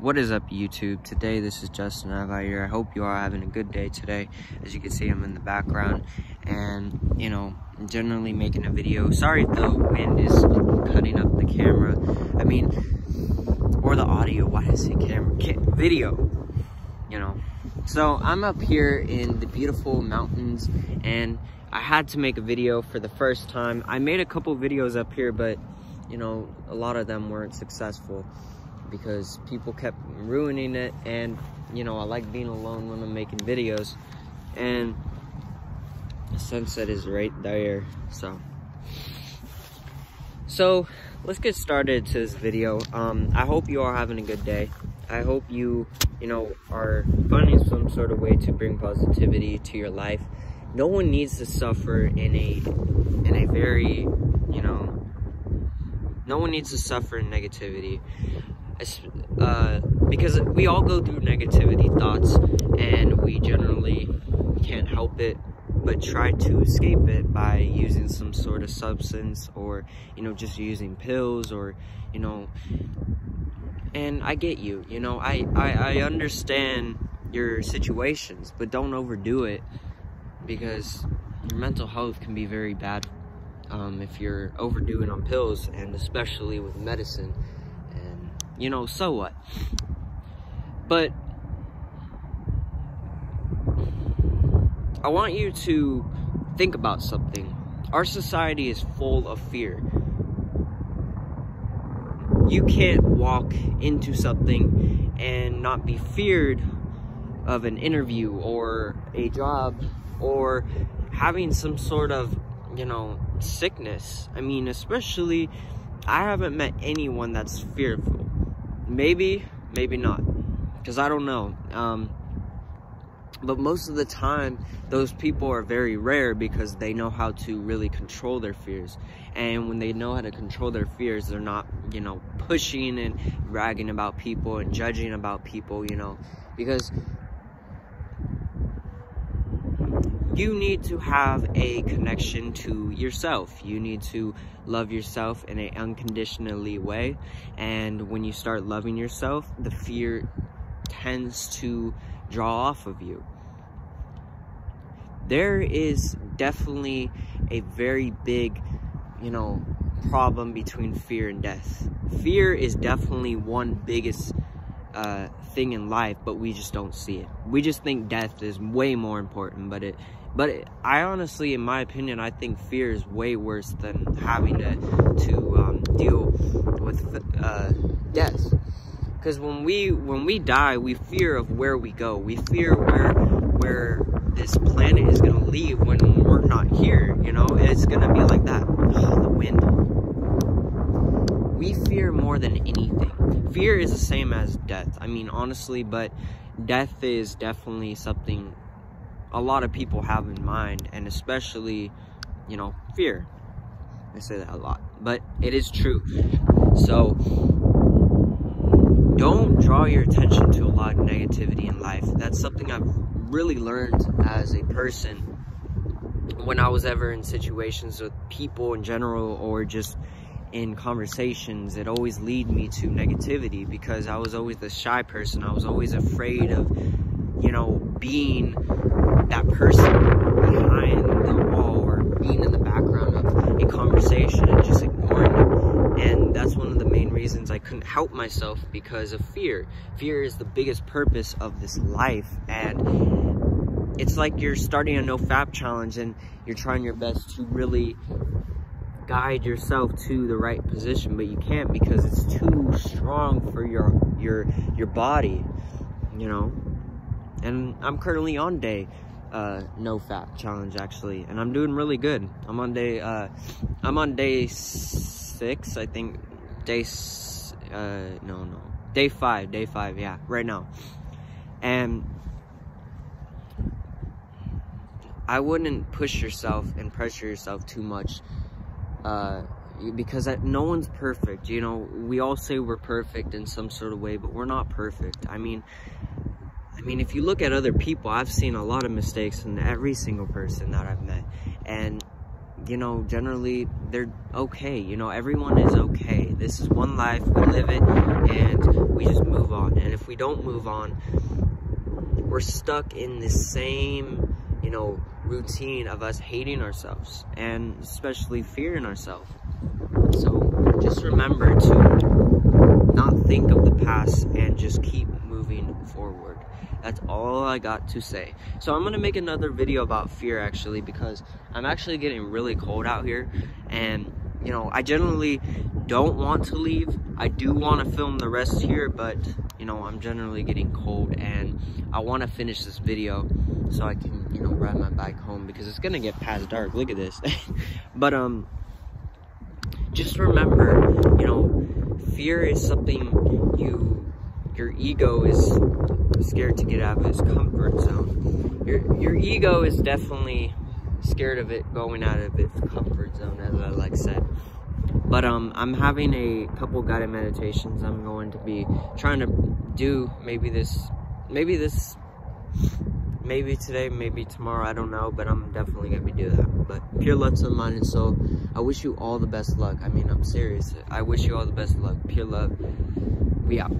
What is up YouTube? Today this is Justin Avi here. I hope you are having a good day today. As you can see I'm in the background and you know generally making a video. Sorry if the wind is cutting up the camera. I mean or the audio. Why did I say camera? video. You know. So I'm up here in the beautiful mountains and I had to make a video for the first time. I made a couple videos up here but you know a lot of them weren't successful because people kept ruining it and you know I like being alone when I'm making videos and the sunset is right there so. So let's get started to this video. Um I hope you are having a good day. I hope you you know are finding some sort of way to bring positivity to your life. No one needs to suffer in a in a very you know no one needs to suffer in negativity uh, because we all go through negativity thoughts and we generally can't help it but try to escape it by using some sort of substance or you know just using pills or you know. And I get you you know I I, I understand your situations but don't overdo it because your mental health can be very bad um, if you're overdoing on pills and especially with medicine you know, so what? But I want you to think about something. Our society is full of fear. You can't walk into something and not be feared of an interview or a job or having some sort of, you know, sickness. I mean, especially, I haven't met anyone that's fearful. Maybe, maybe not. Because I don't know. Um, but most of the time, those people are very rare because they know how to really control their fears. And when they know how to control their fears, they're not, you know, pushing and bragging about people and judging about people, you know. Because you need to have a connection to yourself. You need to love yourself in an unconditionally way. And when you start loving yourself, the fear tends to draw off of you. There is definitely a very big, you know, problem between fear and death. Fear is definitely one biggest uh, thing in life, but we just don't see it. We just think death is way more important, but it but I honestly, in my opinion, I think fear is way worse than having to, to um, deal with uh, death. Because when we when we die, we fear of where we go. We fear where where this planet is gonna leave when we're not here. You know, it's gonna be like that. Oh, the wind. We fear more than anything. Fear is the same as death. I mean, honestly, but death is definitely something a lot of people have in mind, and especially, you know, fear. I say that a lot, but it is true. So, don't draw your attention to a lot of negativity in life. That's something I've really learned as a person when I was ever in situations with people in general or just in conversations, it always lead me to negativity because I was always the shy person. I was always afraid of, you know, being that person behind the wall or being in the background of a conversation and just ignoring them. And that's one of the main reasons I couldn't help myself because of fear. Fear is the biggest purpose of this life. And it's like you're starting a no fap challenge and you're trying your best to really guide yourself to the right position, but you can't because it's too strong for your your your body, you know. And I'm currently on day uh, no fap challenge actually, and I'm doing really good. I'm on day, uh, I'm on day six, I think. Day, uh, no, no, day five, day five, yeah, right now. And I wouldn't push yourself and pressure yourself too much, uh, because no one's perfect. You know, we all say we're perfect in some sort of way, but we're not perfect. I mean, I mean, if you look at other people, I've seen a lot of mistakes in every single person that I've met. And you know, generally they're okay. You know, everyone is okay. This is one life, we live it, and we just move on. And if we don't move on, we're stuck in the same, you know, routine of us hating ourselves and especially fearing ourselves. So just remember to not think of the past and just keep. That's all I got to say. So I'm gonna make another video about fear actually because I'm actually getting really cold out here and you know, I generally don't want to leave. I do want to film the rest here, but you know, I'm generally getting cold and I want to finish this video so I can, you know, ride my bike home because it's going to get past dark. Look at this. but, um, just remember, you know, fear is something you, your ego is scared to get out of its comfort zone. Your, your ego is definitely scared of it going out of its comfort zone, as I like said. But um, I'm having a couple guided meditations I'm going to be trying to do maybe this, maybe this, maybe today, maybe tomorrow, I don't know, but I'm definitely going to be doing that. But pure love to the mind and soul. I wish you all the best luck. I mean, I'm serious. I wish you all the best luck. Pure love. We out.